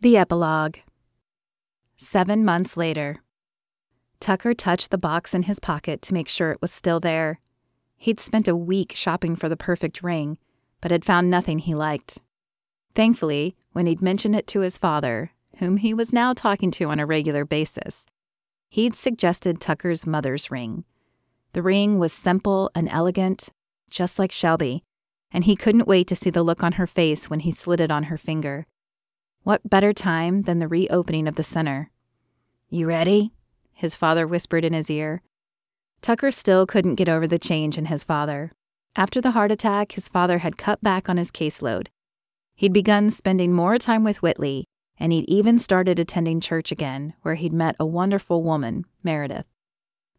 The Epilogue. Seven months later. Tucker touched the box in his pocket to make sure it was still there. He'd spent a week shopping for the perfect ring, but had found nothing he liked. Thankfully, when he'd mentioned it to his father, whom he was now talking to on a regular basis, he'd suggested Tucker's mother's ring. The ring was simple and elegant, just like Shelby, and he couldn't wait to see the look on her face when he slid it on her finger. What better time than the reopening of the center? You ready? His father whispered in his ear. Tucker still couldn't get over the change in his father. After the heart attack, his father had cut back on his caseload. He'd begun spending more time with Whitley, and he'd even started attending church again, where he'd met a wonderful woman, Meredith.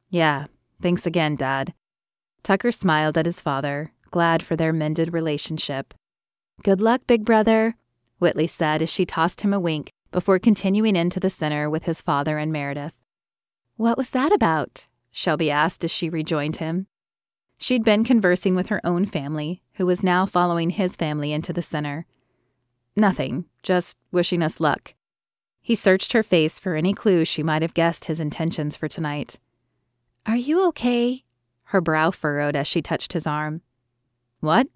Yeah, thanks again, Dad. Tucker smiled at his father, glad for their mended relationship. Good luck, big brother, Whitley said as she tossed him a wink before continuing into the center with his father and Meredith. What was that about? Shelby asked as she rejoined him. She'd been conversing with her own family, who was now following his family into the center. Nothing, just wishing us luck. He searched her face for any clue she might have guessed his intentions for tonight. Are you okay? Her brow furrowed as she touched his arm. What?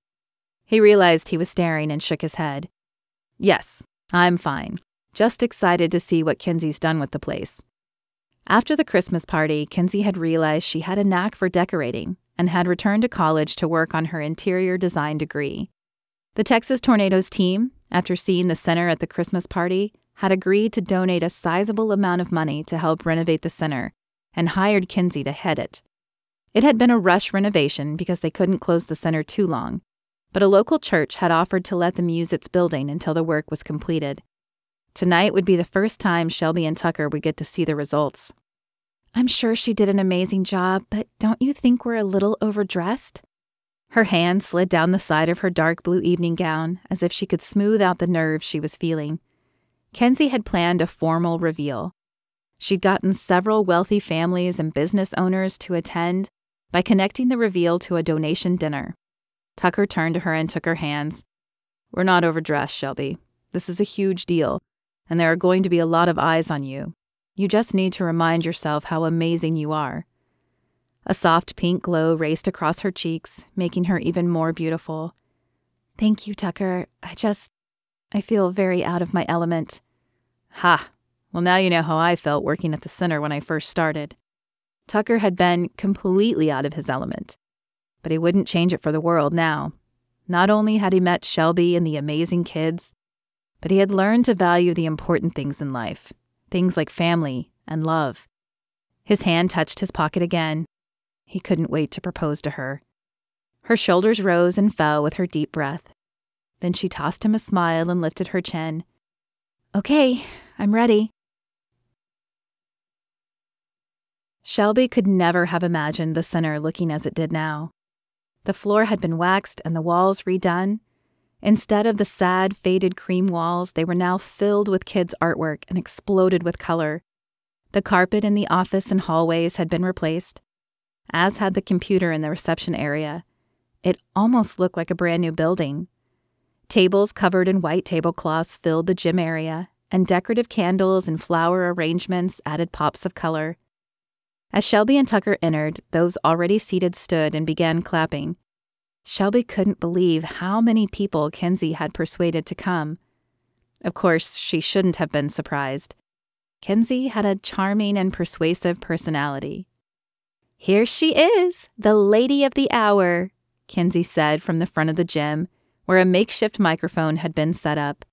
He realized he was staring and shook his head. Yes, I'm fine. Just excited to see what Kinsey's done with the place. After the Christmas party, Kinsey had realized she had a knack for decorating and had returned to college to work on her interior design degree. The Texas Tornadoes team, after seeing the center at the Christmas party, had agreed to donate a sizable amount of money to help renovate the center and hired Kinsey to head it. It had been a rush renovation because they couldn't close the center too long, but a local church had offered to let them use its building until the work was completed. Tonight would be the first time Shelby and Tucker would get to see the results. I'm sure she did an amazing job, but don't you think we're a little overdressed? Her hand slid down the side of her dark blue evening gown as if she could smooth out the nerves she was feeling. Kenzie had planned a formal reveal. She'd gotten several wealthy families and business owners to attend by connecting the reveal to a donation dinner. Tucker turned to her and took her hands. We're not overdressed, Shelby. This is a huge deal, and there are going to be a lot of eyes on you. You just need to remind yourself how amazing you are. A soft pink glow raced across her cheeks, making her even more beautiful. Thank you, Tucker. I just. I feel very out of my element. Ha! Well, now you know how I felt working at the center when I first started. Tucker had been completely out of his element but he wouldn't change it for the world now. Not only had he met Shelby and the amazing kids, but he had learned to value the important things in life, things like family and love. His hand touched his pocket again. He couldn't wait to propose to her. Her shoulders rose and fell with her deep breath. Then she tossed him a smile and lifted her chin. Okay, I'm ready. Shelby could never have imagined the center looking as it did now. The floor had been waxed and the walls redone. Instead of the sad, faded cream walls, they were now filled with kids' artwork and exploded with color. The carpet in the office and hallways had been replaced, as had the computer in the reception area. It almost looked like a brand new building. Tables covered in white tablecloths filled the gym area, and decorative candles and flower arrangements added pops of color. As Shelby and Tucker entered, those already seated stood and began clapping. Shelby couldn't believe how many people Kenzie had persuaded to come. Of course, she shouldn't have been surprised. Kenzie had a charming and persuasive personality. Here she is, the lady of the hour, Kenzie said from the front of the gym, where a makeshift microphone had been set up.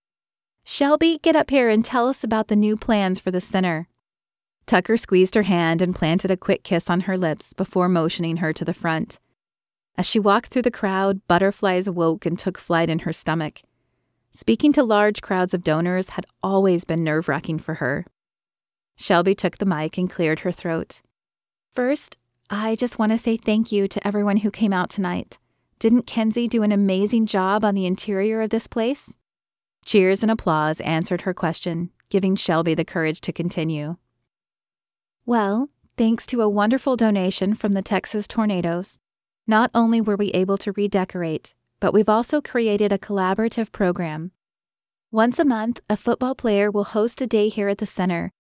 Shelby, get up here and tell us about the new plans for the center. Tucker squeezed her hand and planted a quick kiss on her lips before motioning her to the front. As she walked through the crowd, butterflies awoke and took flight in her stomach. Speaking to large crowds of donors had always been nerve wracking for her. Shelby took the mic and cleared her throat. First, I just want to say thank you to everyone who came out tonight. Didn't Kenzie do an amazing job on the interior of this place? Cheers and applause answered her question, giving Shelby the courage to continue. Well, thanks to a wonderful donation from the Texas Tornadoes, not only were we able to redecorate, but we've also created a collaborative program. Once a month, a football player will host a day here at the center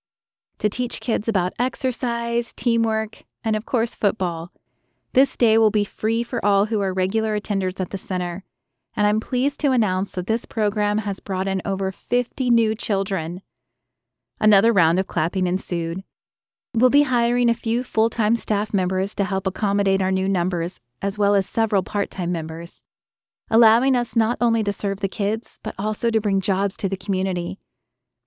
to teach kids about exercise, teamwork, and of course, football. This day will be free for all who are regular attenders at the center, and I'm pleased to announce that this program has brought in over 50 new children. Another round of clapping ensued. We'll be hiring a few full time staff members to help accommodate our new numbers, as well as several part time members, allowing us not only to serve the kids, but also to bring jobs to the community.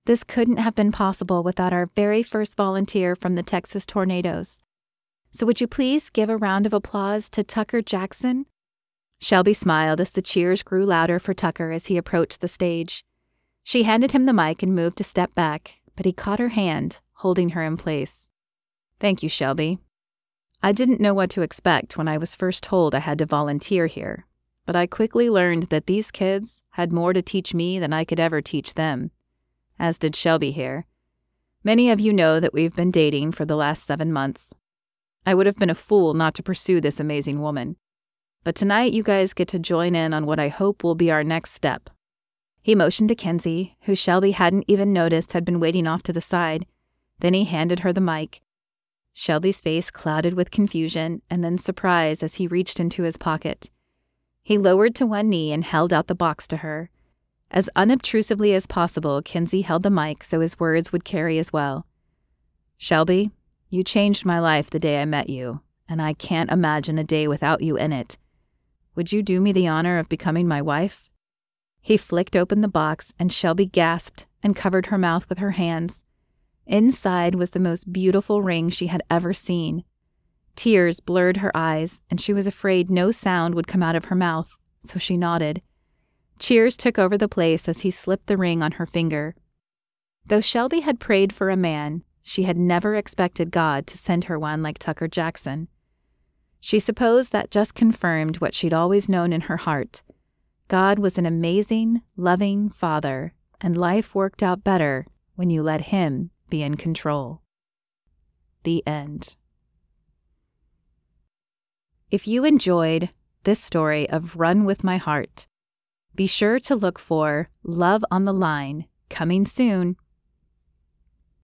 This couldn't have been possible without our very first volunteer from the Texas tornadoes. So, would you please give a round of applause to Tucker Jackson? Shelby smiled as the cheers grew louder for Tucker as he approached the stage. She handed him the mic and moved a step back, but he caught her hand, holding her in place. Thank you, Shelby. I didn't know what to expect when I was first told I had to volunteer here, but I quickly learned that these kids had more to teach me than I could ever teach them as did Shelby here. Many of you know that we've been dating for the last seven months. I would have been a fool not to pursue this amazing woman. But tonight, you guys get to join in on what I hope will be our next step. He motioned to Kenzie, who Shelby hadn't even noticed had been waiting off to the side. Then he handed her the mic. Shelby's face clouded with confusion and then surprise as he reached into his pocket. He lowered to one knee and held out the box to her. As unobtrusively as possible, Kinsey held the mic so his words would carry as well. Shelby, you changed my life the day I met you, and I can't imagine a day without you in it. Would you do me the honor of becoming my wife? He flicked open the box, and Shelby gasped and covered her mouth with her hands. Inside was the most beautiful ring she had ever seen. Tears blurred her eyes, and she was afraid no sound would come out of her mouth, so she nodded. Cheers took over the place as he slipped the ring on her finger. Though Shelby had prayed for a man, she had never expected God to send her one like Tucker Jackson. She supposed that just confirmed what she'd always known in her heart. God was an amazing, loving Father, and life worked out better when you let Him be in control. The end. If you enjoyed this story of Run with My Heart, be sure to look for Love on the Line coming soon